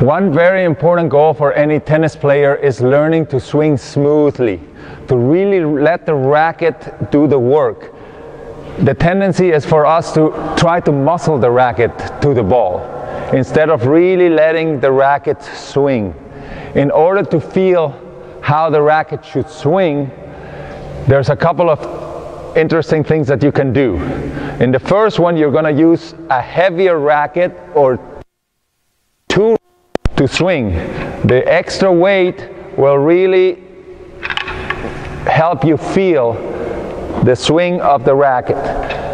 One very important goal for any tennis player is learning to swing smoothly, to really let the racket do the work. The tendency is for us to try to muscle the racket to the ball instead of really letting the racket swing. In order to feel how the racket should swing, there's a couple of interesting things that you can do. In the first one, you're going to use a heavier racket or to swing. The extra weight will really help you feel the swing of the racket.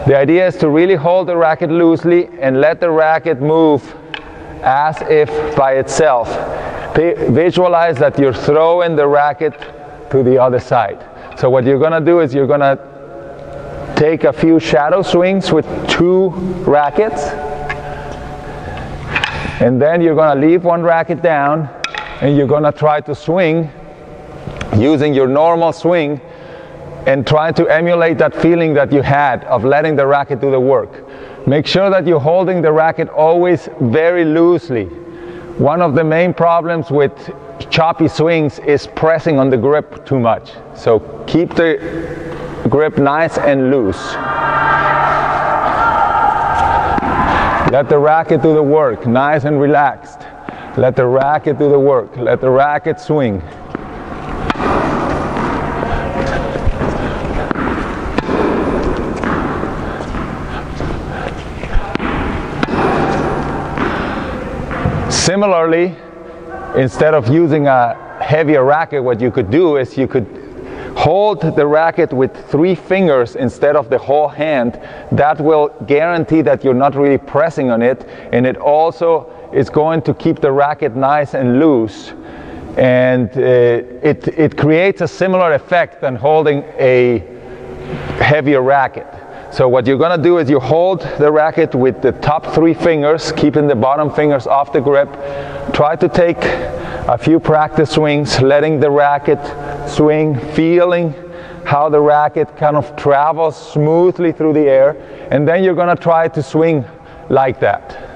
The idea is to really hold the racket loosely and let the racket move as if by itself. visualize that you're throwing the racket to the other side. So what you're to do is you're to take a few shadow swings with two rackets and then you're going to leave one racket down and you're going to try to swing using your normal swing and try to emulate that feeling that you had of letting the racket do the work. Make sure that you're holding the racket always very loosely. One of the main problems with choppy swings is pressing on the grip too much. So keep the grip nice and loose. Let the racket do the work, nice and relaxed. Let the racket do the work. Let the racket swing. Similarly, instead of using a heavier racket, what you could do is you could hold the racket with three fingers instead of the whole hand. That will guarantee that you're not really pressing on it, and it also is going to keep the racket nice and loose. And uh, it, it creates a similar effect than holding a heavier racket. So what you're to do is you hold the racket with the top three fingers, keeping the bottom fingers off the grip. Try to take a few practice swings, letting the racket swing, feeling how the racket kind of travels smoothly through the air. And then you're to try to swing like that.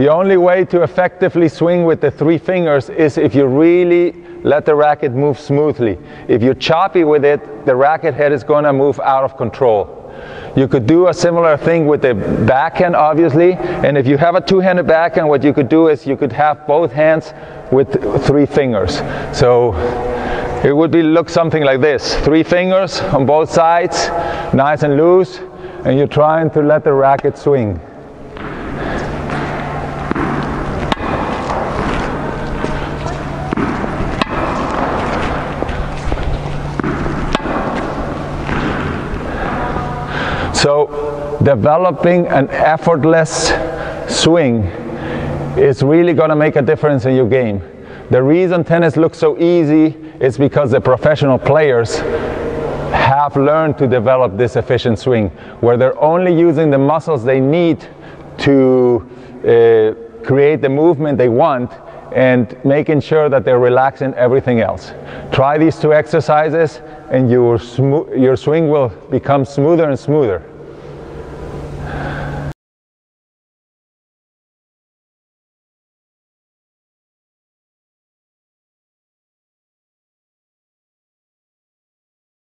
The only way to effectively swing with the three fingers is if you really let the racket move smoothly. If you're choppy with it, the racket head is going to move out of control. You could do a similar thing with the backhand, obviously. And if you have a two-handed backhand, what you could do is you could have both hands with three fingers. So it would be look something like this: three fingers on both sides, nice and loose, and you're trying to let the racket swing. Developing an effortless swing is really going to make a difference in your game. The reason tennis looks so easy is because the professional players have learned to develop this efficient swing where they're only using the muscles they need to uh, create the movement they want and making sure that they're relaxing everything else. Try these two exercises and your, your swing will become smoother and smoother.